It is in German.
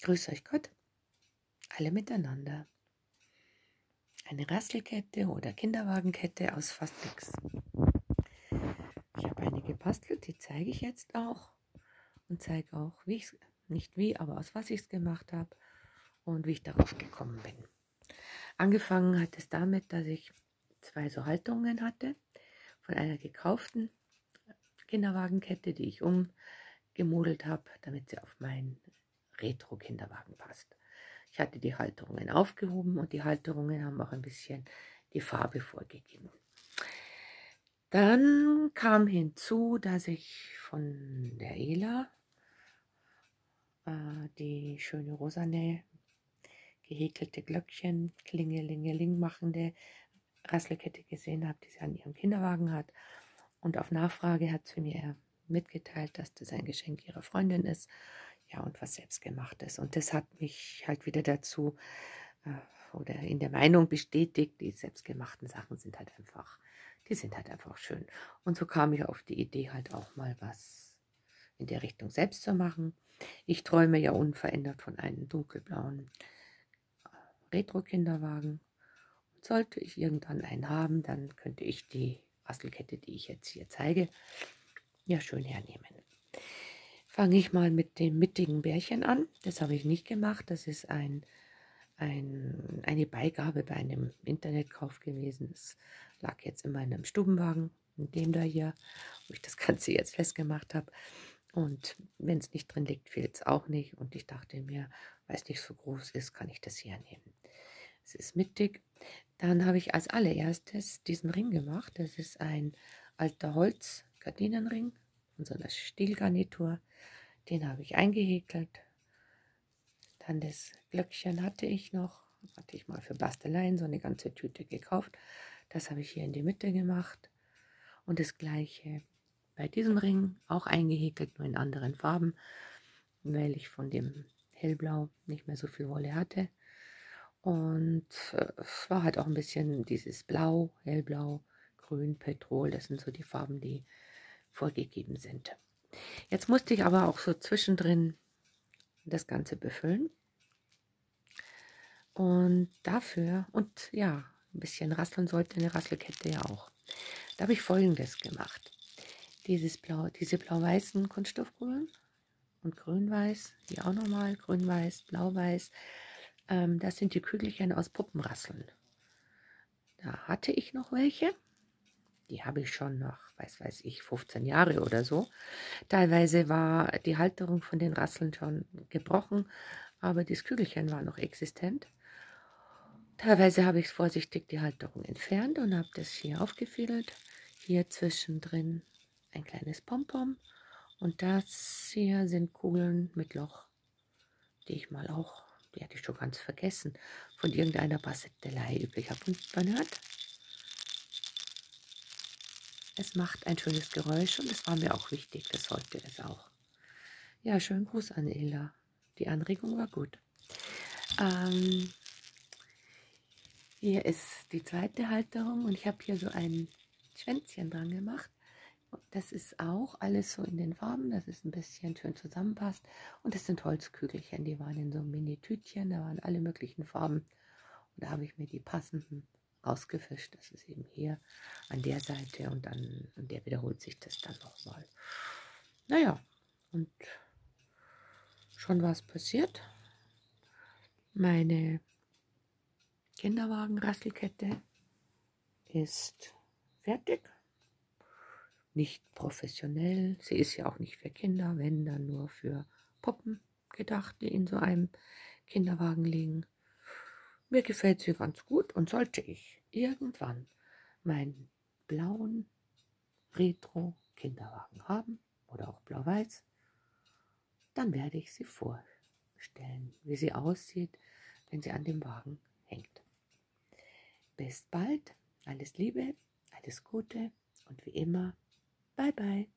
Grüß euch Gott, alle miteinander. Eine Rasselkette oder Kinderwagenkette aus fast nichts. Ich habe eine gebastelt, die zeige ich jetzt auch und zeige auch, wie ich nicht wie, aber aus was ich es gemacht habe und wie ich darauf gekommen bin. Angefangen hat es damit, dass ich zwei so Halterungen hatte von einer gekauften Kinderwagenkette, die ich umgemodelt habe, damit sie auf meinen Retro-Kinderwagen passt. Ich hatte die Halterungen aufgehoben und die Halterungen haben auch ein bisschen die Farbe vorgegeben. Dann kam hinzu, dass ich von der Ela äh, die schöne rosane gehäkelte Glöckchen, Klingelingeling machende Rasselkette gesehen habe, die sie an ihrem Kinderwagen hat. Und auf Nachfrage hat sie mir mitgeteilt, dass das ein Geschenk ihrer Freundin ist ja, und was selbstgemachtes. Und das hat mich halt wieder dazu äh, oder in der Meinung bestätigt, die selbstgemachten Sachen sind halt einfach, die sind halt einfach schön. Und so kam ich auf die Idee, halt auch mal was in der Richtung selbst zu machen. Ich träume ja unverändert von einem dunkelblauen äh, Retro-Kinderwagen. Und sollte ich irgendwann einen haben, dann könnte ich die Bastelkette, die ich jetzt hier zeige, ja schön hernehmen fange ich mal mit dem mittigen Bärchen an. Das habe ich nicht gemacht. Das ist ein, ein, eine Beigabe bei einem Internetkauf gewesen. Es lag jetzt in meinem Stubenwagen, in dem da hier, wo ich das Ganze jetzt festgemacht habe. Und wenn es nicht drin liegt, fehlt es auch nicht. Und ich dachte mir, weil es nicht so groß ist, kann ich das hier nehmen. Es ist mittig. Dann habe ich als allererstes diesen Ring gemacht. Das ist ein alter Holz-Gardinenring einer Stielgarnitur. Den habe ich eingehäkelt. Dann das Glöckchen hatte ich noch. Hatte ich mal für Basteleien so eine ganze Tüte gekauft. Das habe ich hier in die Mitte gemacht. Und das gleiche bei diesem Ring, auch eingehäkelt, nur in anderen Farben, weil ich von dem hellblau nicht mehr so viel Wolle hatte. Und äh, es war halt auch ein bisschen dieses Blau, hellblau, grün, Petrol. Das sind so die Farben, die vorgegeben sind. Jetzt musste ich aber auch so zwischendrin das Ganze befüllen. Und dafür, und ja, ein bisschen rasseln sollte eine Rasselkette ja auch. Da habe ich folgendes gemacht. Dieses Blau, diese blau-weißen Kunststoffkugeln und grün-weiß, die auch nochmal, grün-weiß, blau-weiß, ähm, das sind die Kügelchen aus Puppenrasseln. Da hatte ich noch welche die habe ich schon noch, weiß weiß ich, 15 Jahre oder so. Teilweise war die Halterung von den Rasseln schon gebrochen, aber das Kügelchen war noch existent. Teilweise habe ich vorsichtig die Halterung entfernt und habe das hier aufgefädelt. Hier zwischendrin ein kleines Pompom. Und das hier sind Kugeln mit Loch, die ich mal auch, die hatte ich schon ganz vergessen, von irgendeiner Bassettelei üblich habe. Und man hört, es macht ein schönes Geräusch und es war mir auch wichtig, das sollte es auch. Ja, schönen Gruß an Ella. Die Anregung war gut. Ähm, hier ist die zweite Halterung und ich habe hier so ein Schwänzchen dran gemacht. Das ist auch alles so in den Farben, dass es ein bisschen schön zusammenpasst. Und das sind Holzkügelchen, die waren in so Mini-Tütchen, da waren alle möglichen Farben. Und da habe ich mir die passenden rausgefischt. Das ist eben hier an der Seite und dann an der wiederholt sich das dann nochmal. Naja, und schon was passiert. Meine Kinderwagen-Rasselkette ist fertig. Nicht professionell. Sie ist ja auch nicht für Kinder, wenn dann nur für Puppen gedacht, die in so einem Kinderwagen liegen. Mir gefällt sie ganz gut und sollte ich irgendwann meinen blauen Retro-Kinderwagen haben oder auch blau-weiß, dann werde ich sie vorstellen, wie sie aussieht, wenn sie an dem Wagen hängt. Bis bald, alles Liebe, alles Gute und wie immer, bye bye.